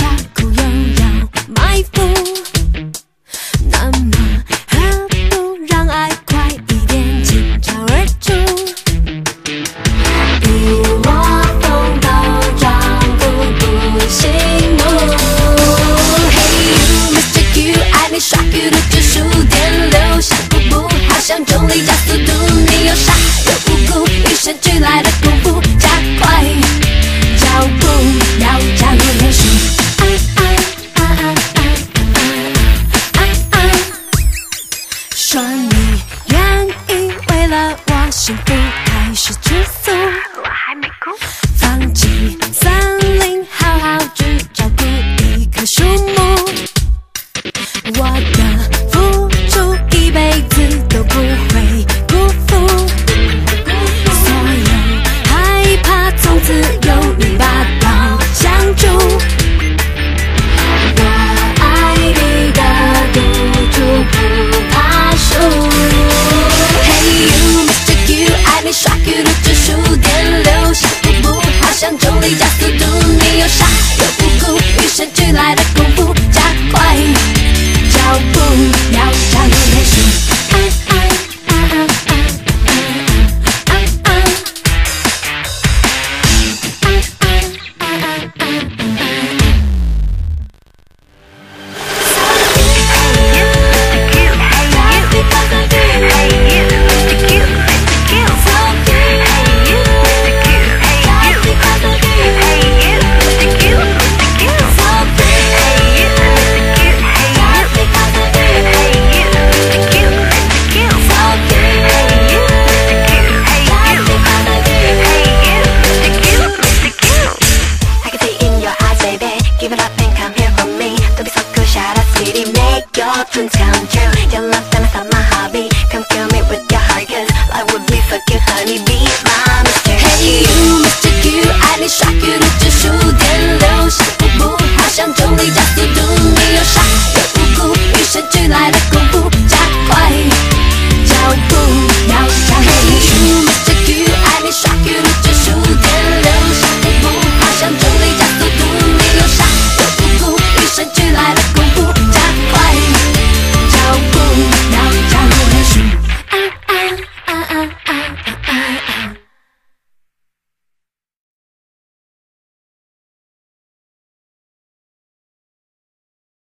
shot. 是住宿 only just to do me a shot. city Make your dreams come true. Your love and I found my hobby Come kill me with your heart Cause I would be fucking honey Be my mystery. Hey you Mr. Q I need shock you to just shoot Get low 15분 화장 정리 잡수